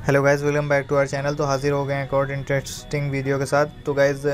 Hello guys welcome back to our channel तो हाजिर हो गए हैं एक और इंटरेस्टिंग वीडियो के साथ। तो गाइज़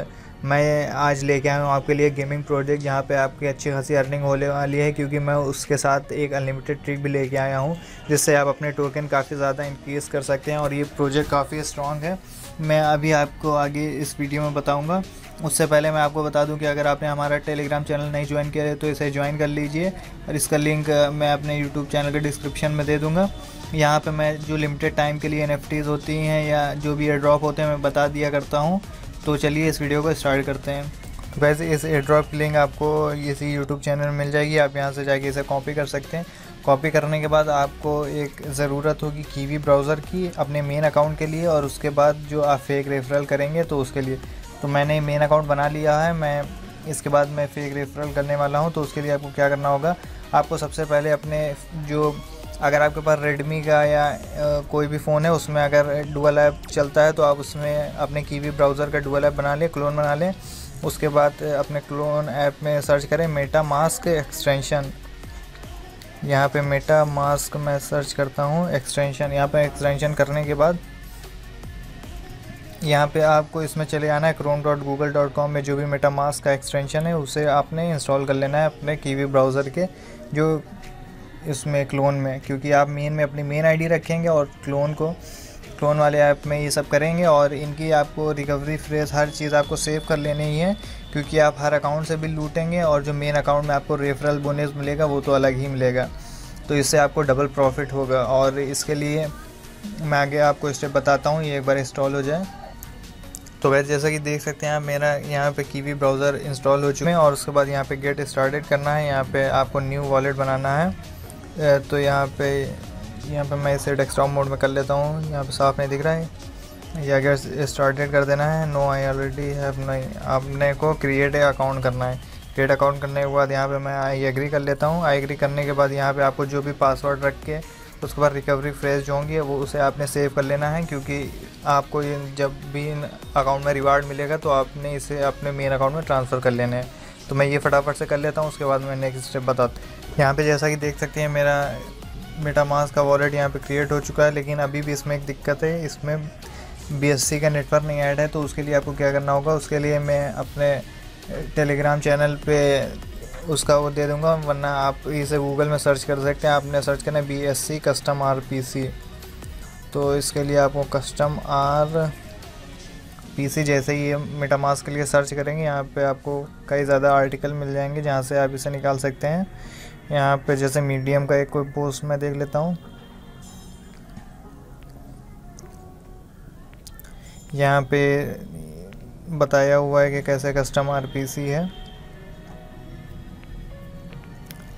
मैं आज लेके आया हूँ आपके लिए गेमिंग प्रोजेक्ट जहाँ पे आपकी अच्छी खासी अर्निंग होने वाली है, क्योंकि मैं उसके साथ एक अनलिमिटेड ट्रिक भी लेके आया हूँ, जिससे आप अपने टोकन काफ़ी ज़्यादा इंक्रीज़ कर सकते हैं, और ये प्रोजेक्ट काफ़ी स्ट्रॉन्ग है। मैं अभी आपको आगे इस वीडियो में बताऊँगा। उससे पहले मैं आपको बता दूँ कि अगर आपने हमारा टेलीग्राम चैनल नहीं ज्वाइन किया है तो इसे ज्वाइन कर लीजिए, और इसका लिंक मैं अपने यूट्यूब चैनल के डिस्क्रिप्शन में दे दूँगा। यहाँ पे मैं जो लिमिटेड टाइम के लिए एन होती हैं या जो भी एयर ड्रॉप होते हैं, मैं बता दिया करता हूँ। तो चलिए इस वीडियो को स्टार्ट करते हैं। तो वैसे इस एयर ड्रॉप की लिंक आपको इसी यूट्यूब चैनल में मिल जाएगी। आप यहाँ से जाके इसे कॉपी कर सकते हैं। कॉपी करने के बाद आपको एक ज़रूरत होगी कीवी ब्राउज़र की अपने मेन अकाउंट के लिए और उसके बाद जो आप फेक रेफरल करेंगे तो उसके लिए। तो मैंने मेन अकाउंट बना लिया है। मैं इसके बाद मैं फेक रेफरल करने वाला हूँ। तो उसके लिए आपको क्या करना होगा? आपको सबसे पहले अपने जो अगर आपके पास रेडमी का या कोई भी फ़ोन है, उसमें अगर डुअल ऐप चलता है तो आप उसमें अपने कीवी ब्राउज़र का डुअल ऐप बना लें क्लोन बना लें। उसके बाद अपने क्लोन ऐप में सर्च करें मेटा मास्क एक्सटेंशन यहाँ पे मेटा मास्क मैं सर्च करता हूँ एक्सटेंशन यहाँ पे एक्सटेंशन करने के बाद, यहाँ पे आपको इसमें चले आना है Chrome dot Google dot com में जो भी मेटा मास्क का एक्सटेंशन है, उसे आपने इंस्टॉल कर लेना है अपने कीवी ब्राउज़र के, जो इसमें क्लोन में, क्योंकि आप मेन में अपनी मेन आईडी रखेंगे और क्लोन को क्लोन वाले ऐप में ये सब करेंगे और इनकी आपको रिकवरी फ्रेज हर चीज़ आपको सेव कर लेनी ही है, क्योंकि आप हर अकाउंट से भी लूटेंगे और जो मेन अकाउंट में आपको रेफरल बोनस मिलेगा वो तो अलग ही मिलेगा। तो इससे आपको डबल प्रॉफिट होगा और इसके लिए मैं आगे आपको स्टेप बताता हूँ, ये एक बार इंस्टॉल हो जाए। तो वैसे जैसा कि देख सकते हैं आप, मेरा यहाँ पे कीवी ब्राउज़र इंस्टॉल हो चुके हैं और उसके बाद यहाँ पे गेट स्टार्टेड करना है, यहाँ पे आपको न्यू वॉलेट बनाना है। तो यहाँ पे यहाँ पे मैं इसे डेस्कटॉप मोड में कर लेता हूँ। यहाँ पे साफ़ नहीं दिख रहा है। या अगर स्टार्टेड कर देना है नो आई ऑलरेडी हैव नहीं, आपने को क्रिएट अकाउंट करना है। क्रिएट अकाउंट करने के बाद यहाँ पे मैं आई एग्री कर लेता हूँ। आई एग्री करने के बाद यहाँ पे आपको जो भी पासवर्ड रख के उसके बाद रिकवरी फ्रेज जो होंगी, वो उसे आपने सेव कर लेना है, क्योंकि आपको जब भी इन अकाउंट में रिवार्ड मिलेगा तो आपने इसे अपने मेन अकाउंट में ट्रांसफ़र कर लेना है। तो मैं ये फटाफट से कर लेता हूँ, उसके बाद मैं नेक्स्ट स्टेप बताता यहाँ पे जैसा कि देख सकते हैं, मेरा मेटा मास का वॉलेट यहाँ पे क्रिएट हो चुका है, लेकिन अभी भी इसमें एक दिक्कत है, इसमें बीएससी का नेटवर्क नहीं ऐड है तो उसके लिए आपको क्या करना होगा, उसके लिए मैं अपने टेलीग्राम चैनल पे उसका वो दे दूँगा, वरना आप इसे गूगल में सर्च कर सकते हैं। आपने सर्च करना है B custom R P C तो इसके लिए आपको कस्टम आर पी सी जैसे ही मेटा मास के लिए सर्च करेंगे, यहाँ पे आपको कई ज़्यादा आर्टिकल मिल जाएँगे जहाँ से आप इसे निकाल सकते हैं। यहाँ पे जैसे मीडियम का एक कोई पोस्ट मैं देख लेता हूँ। यहाँ पे बताया हुआ है कि कैसे कस्टम आर पी सी है।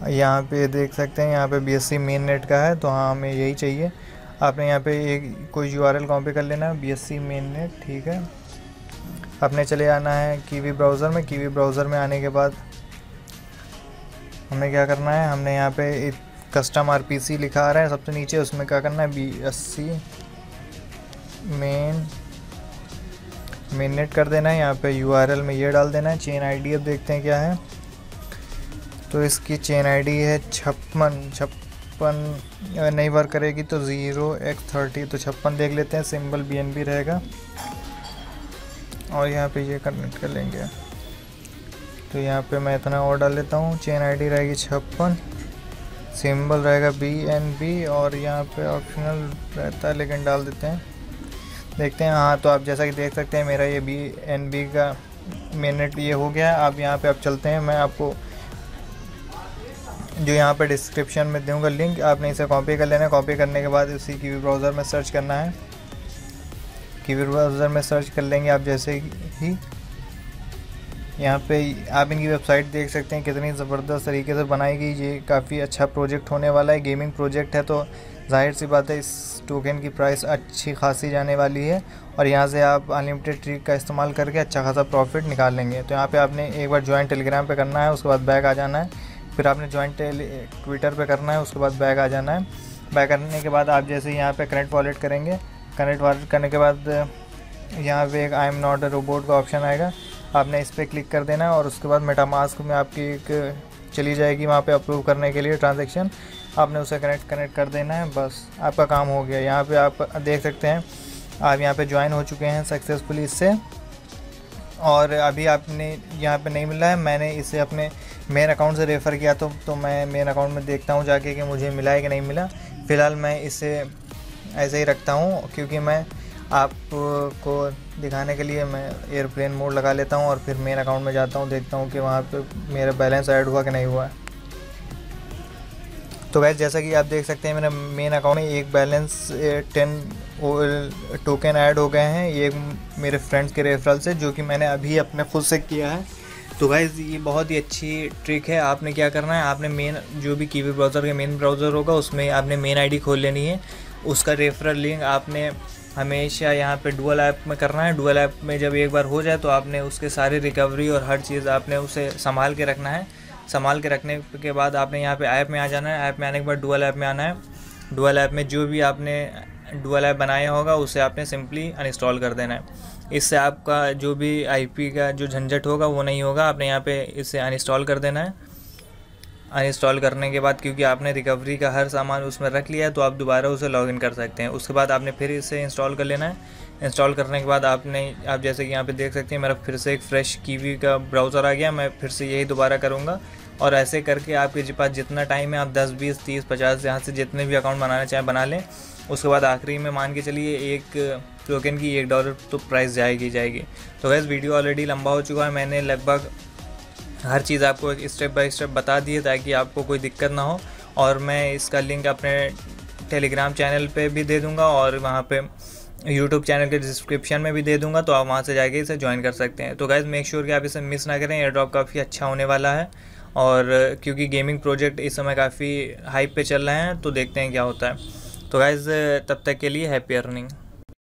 यहाँ पे देख सकते हैं, यहाँ पे B S C main net का है तो हाँ हमें यही चाहिए। आपने यहाँ पे एक कोई यू आर एल कॉपी कर लेना B S C main net ठीक है। आपने चले आना है कीवी ब्राउज़र में। कीवी ब्राउज़र में आने के बाद हमें क्या करना है, हमने यहाँ पे एक कस्टम आर पी सी लिखा आ रहा है, सबसे नीचे उसमें क्या करना है B S C main mainnet कर देना है, यहाँ पे यू आर एल में ये डाल देना है, चेन आई डी अब देखते हैं क्या है। तो इसकी चेन आईडी है छप्पन छप्पन नहीं वर्क करेगी तो ज़ीरो एक्स थर्टी तो छप्पन देख लेते हैं, सिंबल बी एन बी रहेगा। और यहाँ पे ये कनेक्ट कर लेंगे। तो यहाँ पे मैं इतना और डाल लेता हूँ। चेन आईडी रहेगी छप्पन। सिंबल रहेगा बी एन बी और यहाँ पे ऑप्शनल रहता है, लेकिन डाल देते हैं। देखते हैं। हाँ तो आप जैसा कि देख सकते हैं, मेरा ये बी एन बी का मिनट ये हो गया आप यहाँ पे आप चलते हैं। मैं आपको जो यहाँ पे डिस्क्रिप्शन में दूँगा लिंक आपने इसे कॉपी कर लेना। है कॉपी करने के बाद उसी की ब्राउज़र में सर्च करना है। कीवी ब्राउज़र में सर्च कर लेंगे आप जैसे ही। यहाँ पे आप इनकी वेबसाइट देख सकते हैं, कितनी ज़बरदस्त तरीके से बनाई गई, ये काफ़ी अच्छा प्रोजेक्ट होने वाला है। गेमिंग प्रोजेक्ट है तो ज़ाहिर सी बात है इस टोकन की प्राइस अच्छी खासी जाने वाली है और यहाँ से आप अनलिमिटेड ट्रिक का इस्तेमाल करके अच्छा खासा प्रॉफिट निकाल लेंगे। तो यहाँ पे आपने एक बार ज्वाइन टेलीग्राम पे करना है, उसके बाद बैक आ जाना है। फिर आपने ज्वाइंट ट्विटर पे करना है, उसके बाद बैक आ जाना है। बैक करने के बाद आप जैसे यहाँ पे कनेक्ट वॉलेट करेंगे कनेक्ट वॉलेट करने के बाद यहाँ पे एक I am not a robot का ऑप्शन आएगा। आपने इस पर क्लिक कर देना है और उसके बाद मेटामास्क में आपकी एक चली जाएगी वहाँ पे अप्रूव करने के लिए ट्रांजेक्शन आपने उसे कनेक्ट कनेक्ट कर देना है, बस। आपका काम हो गया। यहाँ पे आप देख सकते हैं, आप यहाँ पे ज्वाइन हो चुके हैं सक्सेसफुली इससे। और अभी आपने यहाँ पे नहीं मिला है। मैंने इसे अपने मेन अकाउंट से रेफ़र किया तो तो मैं मेन अकाउंट में देखता हूँ जाके कि मुझे मिला है कि नहीं मिला। फ़िलहाल मैं इसे ऐसे ही रखता हूँ, क्योंकि मैं आपको दिखाने के लिए मैं एयरप्लेन मोड लगा लेता हूँ और फिर मेन अकाउंट में जाता हूँ, देखता हूँ कि वहाँ पे मेरा बैलेंस ऐड हुआ कि नहीं हुआ। तो वैसे जैसा कि आप देख सकते हैं, मेरा मेन अकाउंट में एक बैलेंस टेन टोकन ऐड हो गए हैं। ये मेरे फ्रेंड्स के रेफरल से, जो कि मैंने अभी अपने खुद से किया है। तो गाइज़ ये बहुत ही अच्छी ट्रिक है। आपने क्या करना है, आपने मेन जो भी कीवी ब्राउज़र का मेन ब्राउज़र होगा, उसमें आपने मेन आईडी खोल लेनी है। उसका रेफरल लिंक आपने हमेशा यहाँ पे डुअल ऐप में करना है। डुअल ऐप में जब एक बार हो जाए तो आपने उसके सारे रिकवरी और हर चीज़ आपने उसे संभाल के रखना है। संभाल के रखने के बाद आपने यहाँ पे ऐप में आ जाना है। ऐप में आने के बाद डुअल ऐप में आना है। डुअल ऐप में जो भी आपने डुअल ऐप बनाया होगा, उसे आपने सिंपली अनइंस्टॉल कर देना है। इससे आपका जो भी आईपी का जो झंझट होगा, वो नहीं होगा। आपने यहाँ पे इसे अनइंस्टॉल कर देना है। अनइंस्टॉल करने के बाद क्योंकि आपने रिकवरी का हर सामान उसमें रख लिया है तो आप दोबारा उसे लॉगिन कर सकते हैं। उसके बाद आपने फिर इसे इंस्टॉल कर लेना है। इंस्टॉल करने के बाद आपने, आप जैसे कि यहाँ पे देख सकते हैं, मेरा फिर से एक फ़्रेश कीवी का ब्राउज़र आ गया। मैं फिर से यही दोबारा करूँगा। और ऐसे करके आपके पास जितना टाइम है, आप 10 बीस, तीस, पचास, यहाँ से जितने भी अकाउंट बनाना चाहें, बना लें। उसके बाद आखिरी में मान के चलिए, एक टोकन की एक डॉलर तो प्राइस जाएगी जाएगी। तो वैसे वीडियो ऑलरेडी लंबा हो चुका है। मैंने लगभग हर चीज़ आपको एक स्टेप बाय स्टेप बता दिए ताकि आपको कोई दिक्कत ना हो। और मैं इसका लिंक अपने टेलीग्राम चैनल पे भी दे दूँगा और वहाँ पे यूट्यूब चैनल के डिस्क्रिप्शन में भी दे दूँगा तो आप वहाँ से जाके इसे ज्वाइन कर सकते हैं। तो गाइज़ मेक श्योर कि आप इसे मिस ना करें एयर ड्रॉप काफ़ी अच्छा होने वाला है। और क्योंकि गेमिंग प्रोजेक्ट इस समय काफ़ी हाइप पे चल रहे हैं तो देखते हैं क्या होता है। तो गाइज़ तब तक के लिए हैप्पी अर्निंग